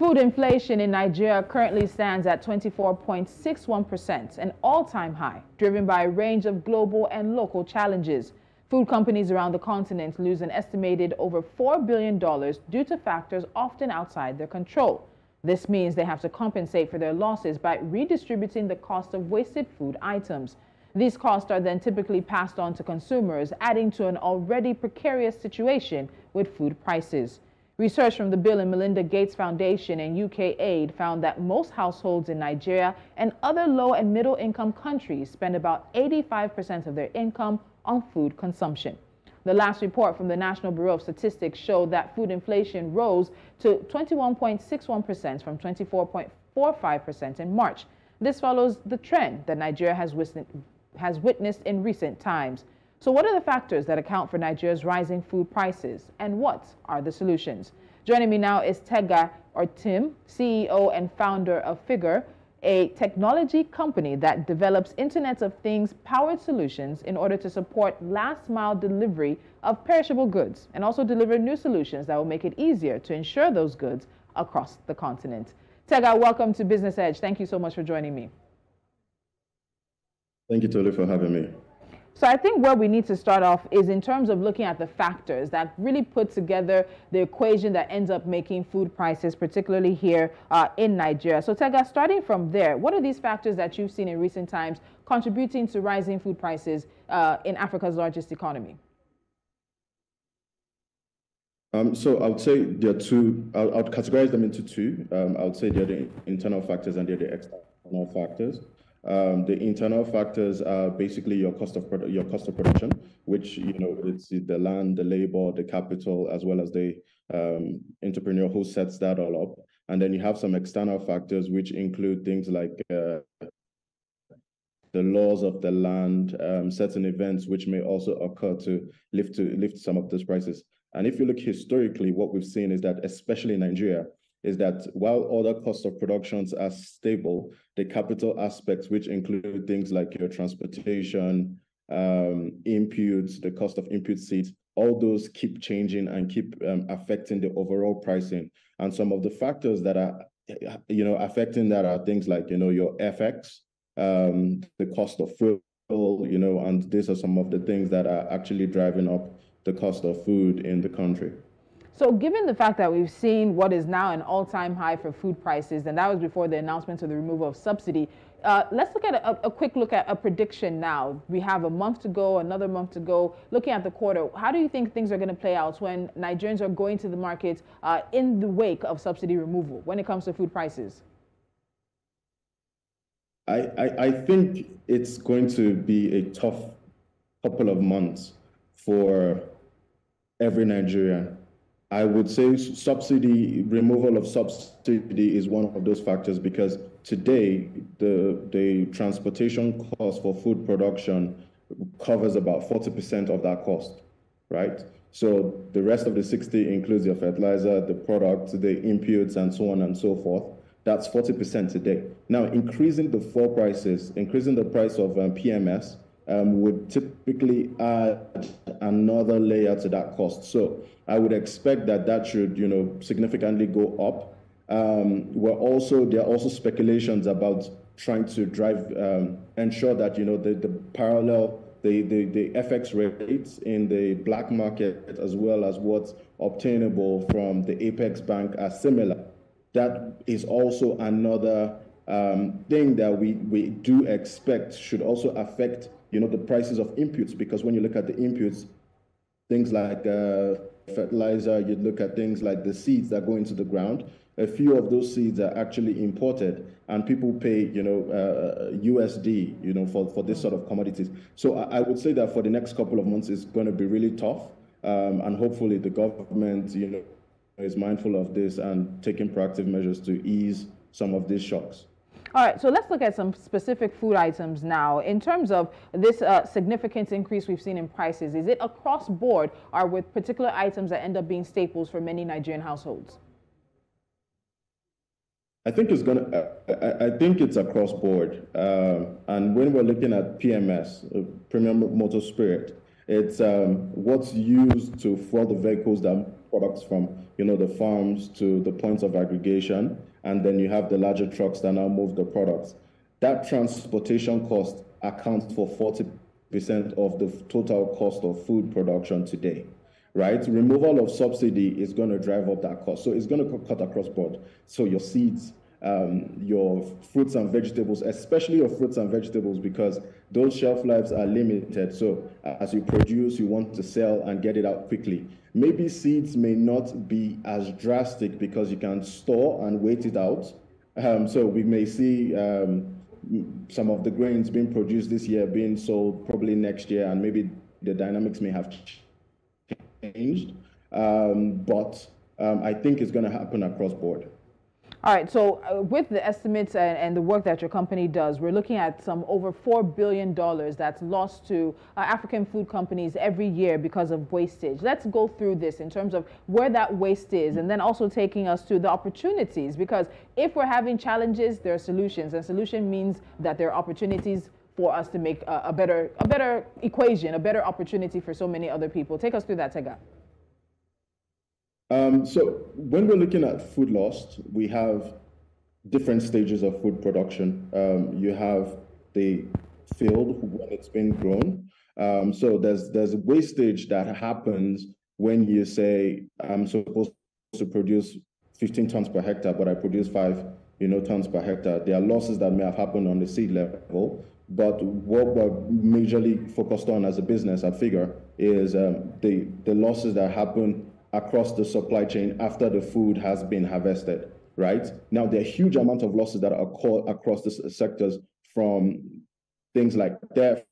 Food inflation in Nigeria currently stands at 24.61%, an all-time high, driven by a range of global and local challenges. Food companies around the continent lose an estimated over $4 billion due to factors often outside their control. This means they have to compensate for their losses by redistributing the cost of wasted food items. These costs are then typically passed on to consumers, adding to an already precarious situation with food prices. Research from the Bill and Melinda Gates Foundation and UK Aid found that most households in Nigeria and other low and middle income countries spend about 85% of their income on food consumption. The last report from the National Bureau of Statistics showed that food inflation rose to 21.61% from 24.45% in March. This follows the trend that Nigeria has, has witnessed in recent times. So what are the factors that account for Nigeria's rising food prices and what are the solutions? Joining me now is Tega Iortim, CEO and founder of Figorr, a technology company that develops Internet of Things powered solutions in order to support last mile delivery of perishable goods and also deliver new solutions that will make it easier to insure those goods across the continent. Tega, welcome to Business Edge. Thank you so much for joining me. Thank you, Tolu, for having me. So I think where we need to start off is in terms of looking at the factors that really put together the equation that ends up making food prices, particularly here uh, in Nigeria. So Tega, starting from there, what are these factors that you've seen in recent times contributing to rising food prices uh, in Africa's largest economy? Um, so I would say there are two, I would categorize them into two. Um, I would say they're the internal factors and they're the external factors. Um, the internal factors are basically your cost of your cost of production, which you know it's the land, the labor, the capital, as well as the um, entrepreneur who sets that all up. And then you have some external factors, which include things like uh, the laws of the land, um, certain events which may also occur to lift to lift some of those prices. And if you look historically, what we've seen is that, especially in Nigeria, is that while other costs of productions are stable, the capital aspects, which include things like your transportation, um, inputs, the cost of input seeds, all those keep changing and keep um, affecting the overall pricing. And some of the factors that are, you know, affecting that are things like, you know, your FX, um, the cost of fuel, you know, and these are some of the things that are actually driving up the cost of food in the country. So given the fact that we've seen what is now an all-time high for food prices, and that was before the announcement of the removal of subsidy, uh, let's look at a, a, quick look at a prediction now. We have a month to go, another month to go. Looking at the quarter, how do you think things are going to play out when Nigerians are going to the market uh, in the wake of subsidy removal when it comes to food prices? I, I, I think it's going to be a tough couple of months for every Nigerian I would say subsidy, removal of subsidy is one of those factors because today the, the transportation cost for food production covers about 40% of that cost, right? So the rest of the 60 includes your fertilizer, the product, the inputs, and so on and so forth. That's 40% today. Now, increasing the fuel prices, increasing the price of um, PMS um, would typically add another layer to that cost. So I would expect that that should, you know, significantly go up. Um, we're also there are also speculations about trying to drive um, ensure that you know the, the parallel the, the, the FX rates in the black market as well as what's obtainable from the Apex Bank are similar. That is also another um, thing that we, we do expect should also affect you know the prices of inputs because when you look at the inputs, things like uh, fertilizer, you look at things like the seeds that go into the ground. A few of those seeds are actually imported, and people pay, you know, uh, USD, you know, for, for this sort of commodities. So I, I, would say that for the next couple of months, it's going to be really tough, um, and hopefully the government, you know, is mindful of this and taking proactive measures to ease some of these shocks. All right, so let's look at some specific food items now. In terms of this uh, significant increase we've seen in prices, is it across board or with particular items that end up being staples for many Nigerian households? I think it's gonna. I, I think it's across board. Um, and when we're looking at PMS, uh, premium motor spirit, It's um, what's used to fuel the vehicles that products from you know the farms to the points of aggregation, and then you have the larger trucks that now move the products. That transportation cost accounts for 40% of the total cost of food production today right? Removal of subsidy is going to drive up that cost. So it's going to cut across board. So your seeds, um, your fruits and vegetables, especially your fruits and vegetables, because those shelf lives are limited. So as you produce, you want to sell and get it out quickly. Maybe seeds may not be as drastic because you can store and wait it out. Um, so we may see um, some of the grains being produced this year being sold probably next year, and maybe the dynamics may have changed, um, but um, I think it's going to happen across board. All right, so uh, with the estimates and, and, the work that your company does, we're looking at some over $4 billion that's lost to uh, African food companies every year because of wastage. Let's go through this in terms of where that waste is and then also taking us to the opportunities because if we're having challenges, there are solutions and solution means that there are opportunities for us to make a, a, better, a better equation, a better opportunity for so many other people. Take us through that, Tega. Um, so when we're looking at food loss, we have different stages of food production. Um, you have the field when it's been grown. Um, so there's there's wastage that happens when you say I'm supposed to produce 15 tons per hectare, but I produce five, you know, tons per hectare. There are losses that may have happened on the seed level. But what we're majorly focused on as a business at Figorr is um, the the losses that happen across the supply chain after the food has been harvested, right? Now, there are huge amount of losses that occur across the sectors from things like theft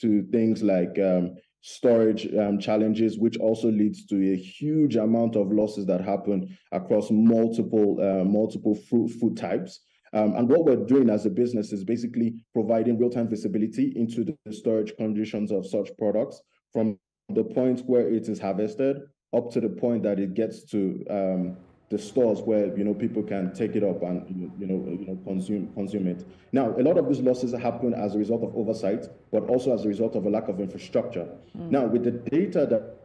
to things like um, storage um, challenges, which also leads to a huge amount of losses that happen across multiple uh, multiple food, food types. Um, and what we're doing as a business is basically providing real-time visibility into the storage conditions of such products from the point where it is harvested up to the point that it gets to um, the stores where you know people can take it up and you know you know consume consume it. Now, a lot of these losses happen as a result of oversight, but also as a result of a lack of infrastructure. Mm. Now, with the data that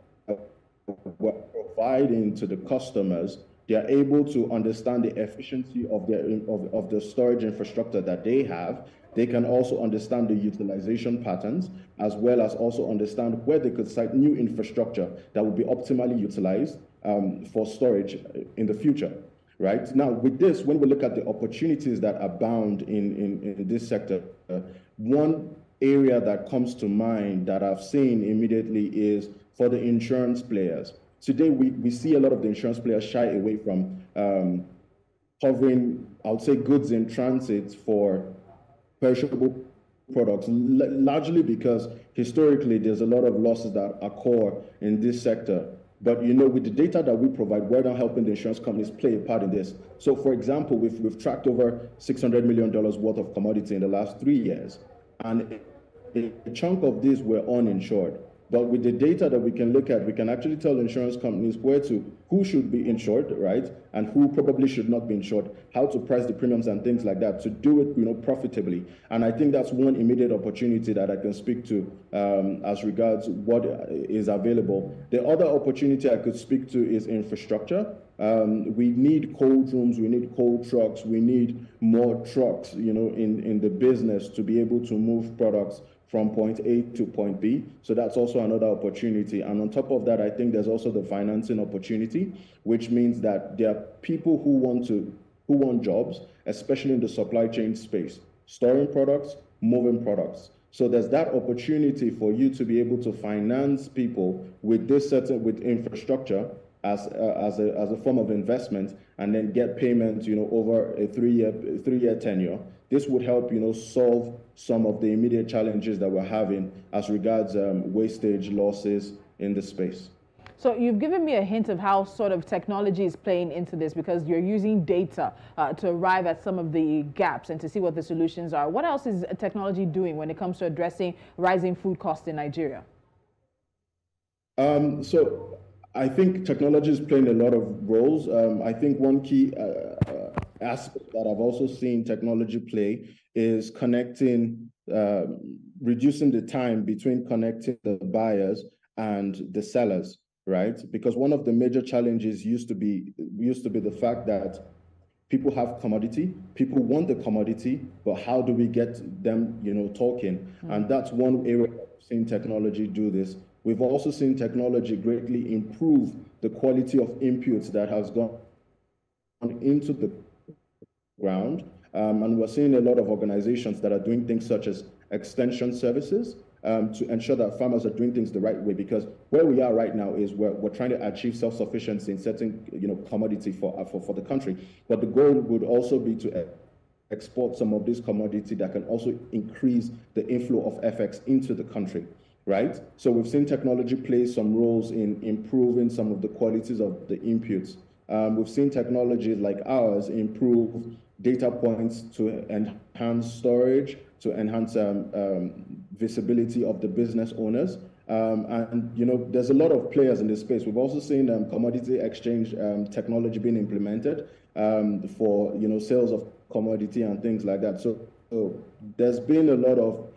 we're providing to the customers, they are able to understand the efficiency of their of, of the storage infrastructure that they have they can also understand the utilization patterns, as well as also understand where they could site new infrastructure that will be optimally utilized um, for storage in the future. Right now, with this, when we look at the opportunities that abound in, in, in this sector, uh, one area that comes to mind that I've seen immediately is for the insurance players. Today, we, we see a lot of the insurance players shy away from um, covering, I would say, goods in transit for perishable products, largely because historically there's a lot of losses that occur in this sector. But you know, with the data that we provide, we're now helping the insurance companies play a part in this. So, for example, we've, we've tracked over $600 million worth of commodity in the last three years, and a chunk of this were uninsured. But with the data that we can look at, we can actually tell insurance companies where to, who should be insured, right? And who probably should not be insured, how to price the premiums and things like that to do it, you know, profitably. And I think that's one immediate opportunity that I can speak to um, as regards what is available. The other opportunity I could speak to is infrastructure. Um, we need cold rooms, we need cold trucks, we need more trucks, you know, in, in the business to be able to move products from point A to point B. So that's also another opportunity. And on top of that, I think there's also the financing opportunity, which means that there are people who want to who want jobs, especially in the supply chain space, storing products, moving products. So there's that opportunity for you to be able to finance people with this certain with infrastructure as uh, as a as a form of investment, and then get payment, you know, over a three year three year tenure this would help, you know, solve some of the immediate challenges that we're having as regards um, wastage losses in the space. So you've given me a hint of how sort of technology is playing into this because you're using data uh, to arrive at some of the gaps and to see what the solutions are. What else is technology doing when it comes to addressing rising food costs in Nigeria? Um, so I think technology is playing a lot of roles. Um, I think one key uh, aspect that I've also seen technology play is connecting um, reducing the time between connecting the buyers and the sellers, right? Because one of the major challenges used to be used to be the fact that people have commodity, people want the commodity, but how do we get them, you know, talking? Mm-hmm. And that's one area we've seen technology do this. We've also seen technology greatly improve the quality of inputs that has gone into the ground. Um, and we're seeing a lot of organizations that are doing things such as extension services um, to ensure that farmers are doing things the right way. Because where we are right now is we're, we're trying to achieve self-sufficiency in certain you know, commodity for, uh, for, for the country. But the goal would also be to export some of this commodity that can also increase the inflow of FX into the country right? So we've seen technology play some roles in improving some of the qualities of the inputs. Um, we've seen technologies like ours improve data points to enhance storage, to enhance um, um, visibility of the business owners. Um, and you know, there's a lot of players in this space. We've also seen um, commodity exchange um, technology being implemented um, for you know sales of commodity and things like that. So, so there's been a lot of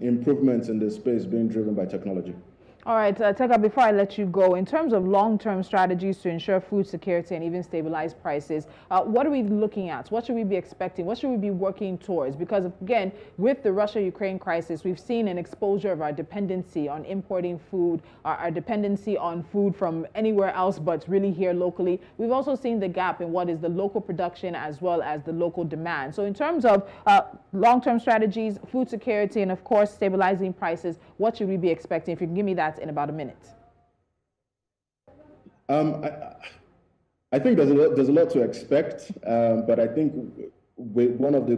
improvements in this space being driven by technology. All right, uh, Tega, before I let you go, in terms of long-term strategies to ensure food security and even stabilize prices, uh, what are we looking at? What should we be expecting? What should we be working towards? Because again, with the Russia-Ukraine crisis, we've seen an exposure of our dependency on importing food, our, our, dependency on food from anywhere else but really here locally. We've also seen the gap in what is the local production as well as the local demand. So in terms of uh, long-term strategies, food security, and of course, stabilizing prices, what should we be expecting? If you can give me that in about a minute? Um, I, I, think there's a lot, there's a lot to expect, um, but I think one of the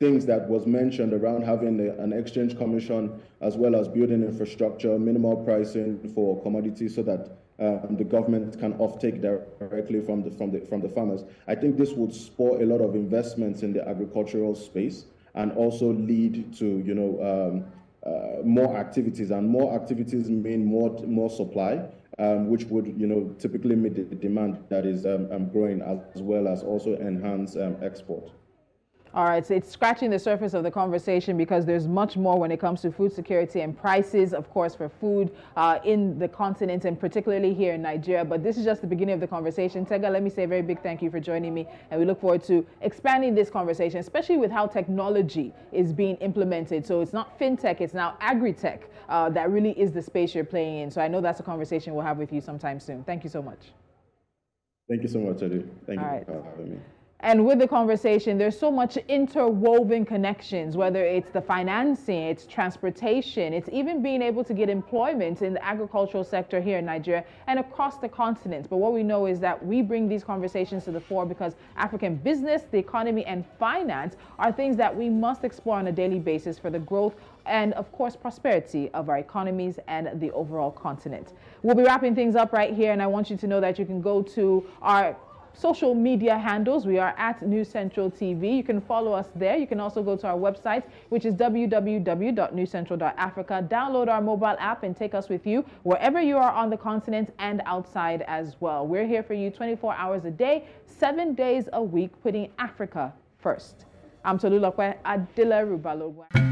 things that was mentioned around having a, an exchange commission as well as building infrastructure, minimal pricing for commodities so that um, the government can offtake directly from the, from, the, from the farmers. I think this would spur a lot of investments in the agricultural space and also lead to, you know, um, uh, more activities, and more activities mean more more supply, um, which would you know typically meet the demand that is um, um, growing as well as also enhance um, export. All right, so it's scratching the surface of the conversation because there's much more when it comes to food security and prices, of course, for food uh, in the continent and particularly here in Nigeria. But this is just the beginning of the conversation. Tega, let me say a very big thank you for joining me. And we look forward to expanding this conversation, especially with how technology is being implemented. So it's not fintech, it's now agri-tech uh, that really is the space you're playing in. So I know that's a conversation we'll have with you sometime soon. Thank you so much. Thank you so much, Eddie. Thank All you right. for having me. And with the conversation, there's so much interwoven connections, whether it's the financing, it's transportation, it's even being able to get employment in the agricultural sector here in Nigeria and across the continent. But what we know is that we bring these conversations to the fore because African business, the economy, and finance are things that we must explore on a daily basis for the growth and, of course, prosperity of our economies and the overall continent. We'll be wrapping things up right here, and I want you to know that you can go to our social media handles. We are at News Central TV. You can follow us there. You can also go to our website, which is www.newscentral.africa. Download our mobile app and take us with you wherever you are on the continent and outside as well. We're here for you 24 hours a day, seven days a week, putting Africa first. I'm Tolulokwe Adila Rubalogwa.